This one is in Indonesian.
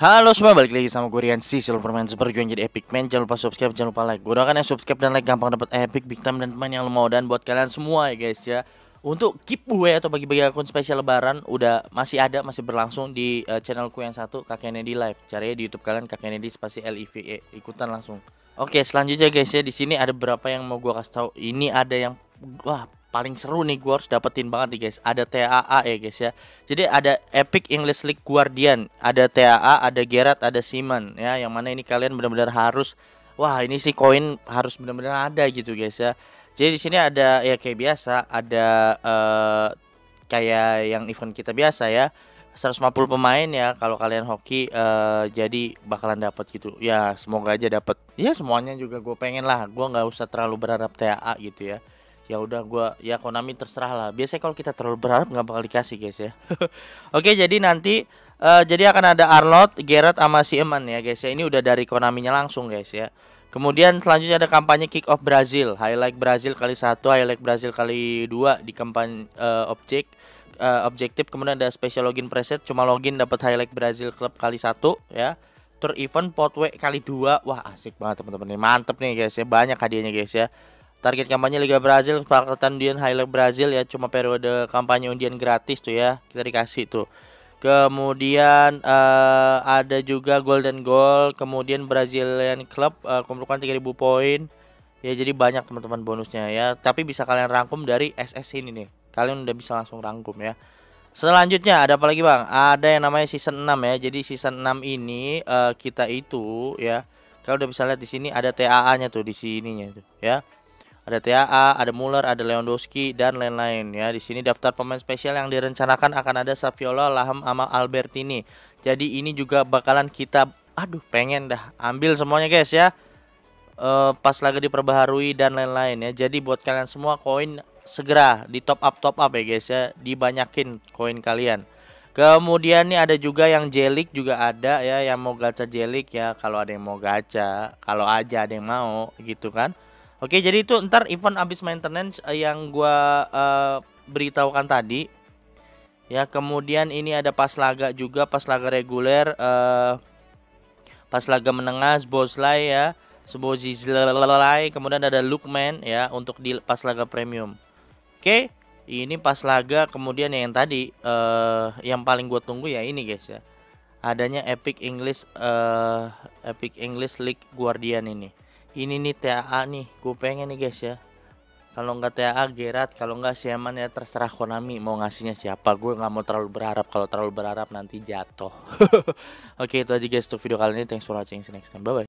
Halo semua, balik lagi sama gue Rian si Silverman Super. Juang jadi epic man Jangan lupa subscribe, jangan lupa like. Gue doakan yang subscribe dan like gampang dapat epic, big time, dan teman yang lo mau. Dan buat kalian semua ya guys ya Untuk giveaway atau bagi-bagi akun spesial lebaran Udah masih ada, masih berlangsung di uh, channelku yang satu Kakek Nedi Live. Caranya di youtube kalian Kakek Nedi spasi L-I-V-E Ikutan langsung. Oke selanjutnya guys ya di sini ada beberapa yang mau gue kasih tahu. Ini ada yang Wah paling seru nih gue harus dapetin banget nih guys. Ada TAA ya guys ya. Jadi ada Epic English League Guardian ada TAA ada Gerard ada Simon ya yang mana ini kalian benar-benar harus wah ini sih koin harus benar-benar ada gitu guys ya. Jadi di sini ada ya kayak biasa ada uh, kayak yang event kita biasa ya. 150 pemain ya kalau kalian hoki uh, jadi bakalan dapat gitu. Ya semoga aja dapat ya semuanya juga gue pengen lah. Gue nggak usah terlalu berharap TAA gitu ya ya udah gua ya Konami terserah lah. Biasanya kalau kita terlalu berharap nggak bakal dikasih guys ya. Oke jadi nanti uh, jadi akan ada Arnold Gerard sama si Eman ya guys ya. Ini udah dari Konaminya langsung guys ya. Kemudian selanjutnya ada kampanye Kick Off Brazil, highlight Brazil kali satu, highlight Brazil kali dua di kampanye uh, objek uh, objektif. Kemudian ada special login preset, cuma login dapat highlight Brazil Club kali satu ya. Tour event potwe kali dua, wah asik banget teman-teman nih, mantep nih guys ya, banyak hadiahnya guys ya. Target kampanye Liga Brazil Fakultas Undian Highlight Brazil ya cuma periode kampanye undian gratis tuh ya kita dikasih tuh. Kemudian uh, ada juga Golden Goal, kemudian Brazilian Club uh, kumpulkan 3000 poin. Ya jadi banyak teman-teman bonusnya ya. Tapi bisa kalian rangkum dari SS ini nih. Kalian udah bisa langsung rangkum ya. Selanjutnya ada apa lagi Bang? Ada yang namanya season 6 ya. Jadi season 6 ini uh, kita itu ya. Kalau udah bisa lihat di sini ada TAA-nya tuh di sininya ya ada TAA, ada Muller, ada Lewandowski dan lain-lain ya. Di sini daftar pemain spesial yang direncanakan akan ada Saviola, Laham, sama Albertini. Jadi ini juga bakalan kita aduh pengen dah ambil semuanya guys ya. Uh, pas lagi diperbaharui dan lain-lain ya. Jadi buat kalian semua koin segera di top up top up ya guys ya. Dibanyakin koin kalian. Kemudian nih ada juga yang jelik juga ada ya yang mau gacha jelik ya kalau ada yang mau gacha, kalau aja ada yang mau gitu kan. Oke, jadi itu ntar event abis maintenance uh, yang gua uh, beritahukan tadi. Ya, kemudian ini ada pas laga juga, pas laga reguler, uh, pas laga menengah, Boslai ya, Sebozizlai, kemudian ada Lookman ya untuk di pas laga premium. Oke, ini pas laga kemudian yang tadi uh, yang paling gue tunggu ya ini guys ya. Adanya Epic English uh, Epic English League Guardian ini ini nih TAA nih gue pengen nih guys ya. Kalau nggak TAA Gerat kalau nggak Siaman ya terserah Konami mau ngasihnya siapa. Gue nggak mau terlalu berharap. Kalau terlalu berharap nanti jatuh. Oke itu aja guys untuk video kali ini. Thanks for watching. See you next time. Bye bye